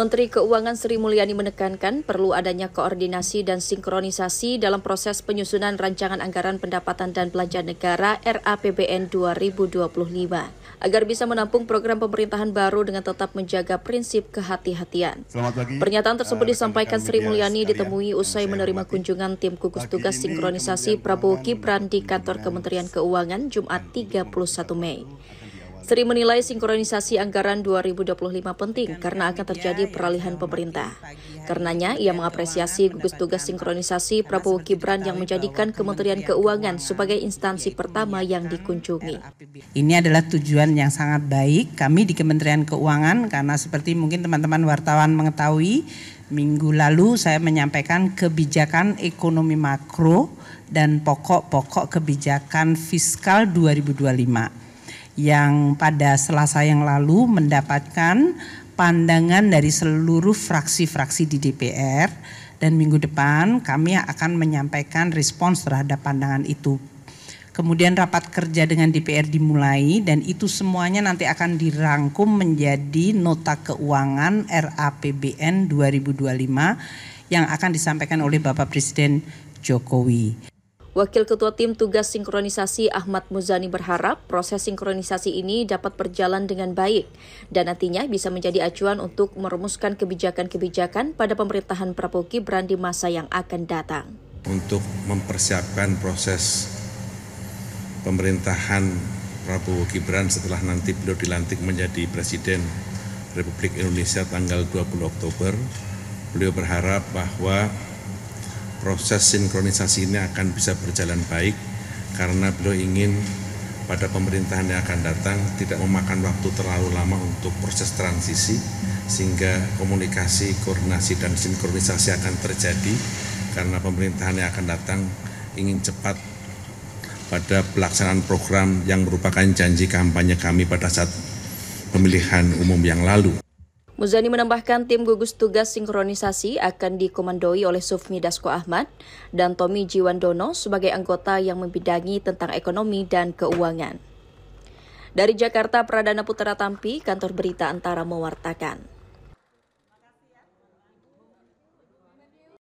Menteri Keuangan Sri Mulyani menekankan perlu adanya koordinasi dan sinkronisasi dalam proses penyusunan rancangan anggaran pendapatan dan belanja negara RAPBN 2025 agar bisa menampung program pemerintahan baru dengan tetap menjaga prinsip kehati-hatian. Pernyataan tersebut eh, disampaikan Sri Mulyani ditemui usai menerima kunjungan tim gugus tugas sinkronisasi Prabowo Gibran di kantor Kementerian Keuangan Jumat 31 Mei. Sri menilai sinkronisasi anggaran 2025 penting karena akan terjadi peralihan pemerintah. Karenanya, ia mengapresiasi gugus tugas sinkronisasi Prabowo Gibran yang menjadikan Kementerian Keuangan sebagai instansi pertama yang dikunjungi. Ini adalah tujuan yang sangat baik kami di Kementerian Keuangan karena seperti mungkin teman-teman wartawan mengetahui, minggu lalu saya menyampaikan kebijakan ekonomi makro dan pokok-pokok kebijakan fiskal 2025 yang pada Selasa yang lalu mendapatkan pandangan dari seluruh fraksi-fraksi di DPR dan minggu depan kami akan menyampaikan respons terhadap pandangan itu. Kemudian rapat kerja dengan DPR dimulai dan itu semuanya nanti akan dirangkum menjadi nota keuangan RAPBN 2025 yang akan disampaikan oleh Bapak Presiden Jokowi. Wakil Ketua Tim Tugas Sinkronisasi Ahmad Muzani berharap proses sinkronisasi ini dapat berjalan dengan baik dan nantinya bisa menjadi acuan untuk merumuskan kebijakan-kebijakan pada pemerintahan Prabowo Gibran di masa yang akan datang. Untuk mempersiapkan proses pemerintahan Prabowo Gibran setelah nanti beliau dilantik menjadi Presiden Republik Indonesia tanggal 20 Oktober, beliau berharap bahwa proses sinkronisasi ini akan bisa berjalan baik karena beliau ingin pada pemerintahan yang akan datang tidak memakan waktu terlalu lama untuk proses transisi sehingga komunikasi, koordinasi dan sinkronisasi akan terjadi karena pemerintahan yang akan datang ingin cepat pada pelaksanaan program yang merupakan janji kampanye kami pada saat pemilihan umum yang lalu. Muzani menambahkan tim gugus tugas sinkronisasi akan dikomandoi oleh Sufmi Dasko Ahmad dan Tommy Jiwandono sebagai anggota yang membidangi tentang ekonomi dan keuangan. Dari Jakarta, Pradana Putra Tampi, kantor berita antara mewartakan.